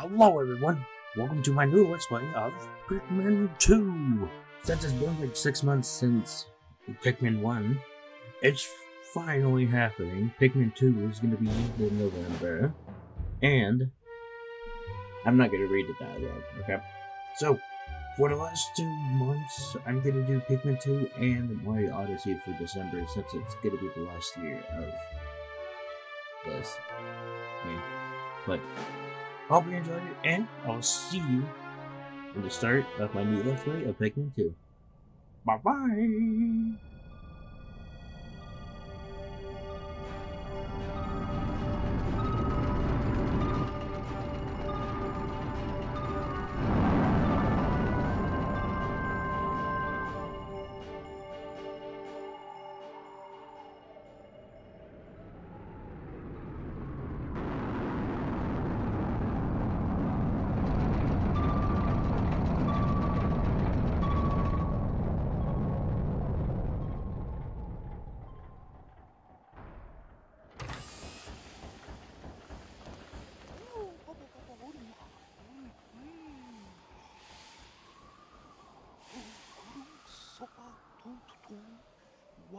Hello everyone, welcome to my new Let's Play of Pikmin 2! Since it's been like 6 months since Pikmin 1, it's finally happening. Pikmin 2 is going to be in November, and I'm not going to read the dialogue, okay? So, for the last two months, I'm going to do Pikmin 2 and Mario Odyssey for December since it's going to be the last year of this But Hope you enjoyed it, and I will see you in the start of my new let's play of Pikmin 2. Bye bye!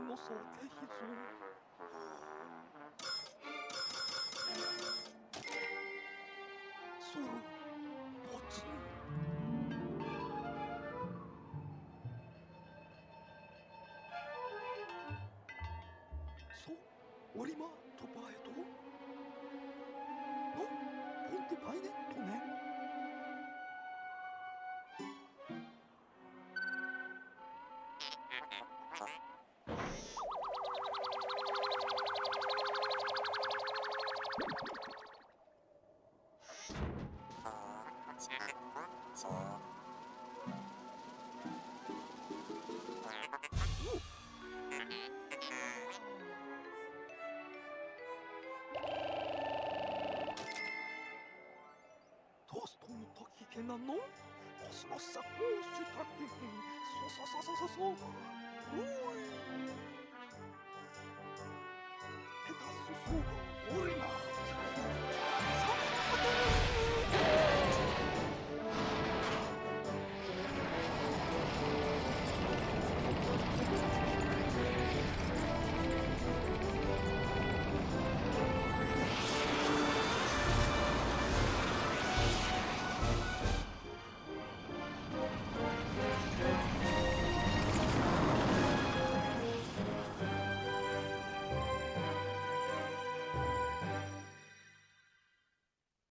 の総会像ソロボツソオリマトパエトのポンテパイネなのコスモスさん、おう、シュタッキそうそうそうそうそう。おい。下手そうそう、おりな。